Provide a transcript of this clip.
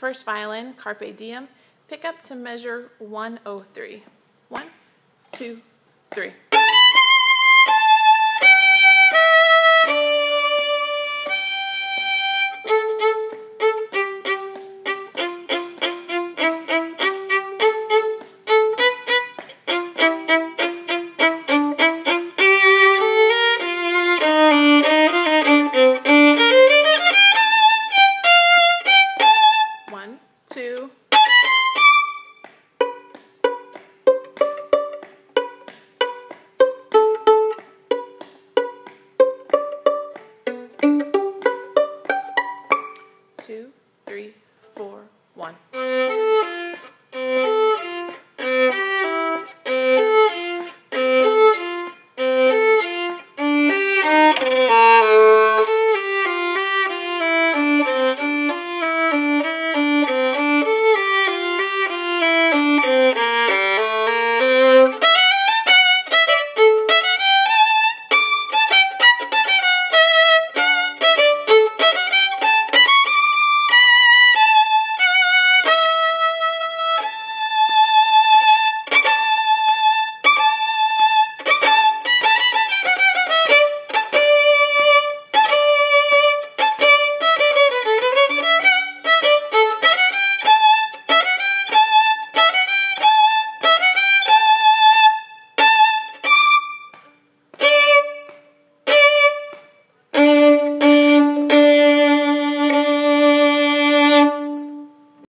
First violin, Carpe Diem, pick up to measure 103. One, two, three. Two. Two, three, four, one.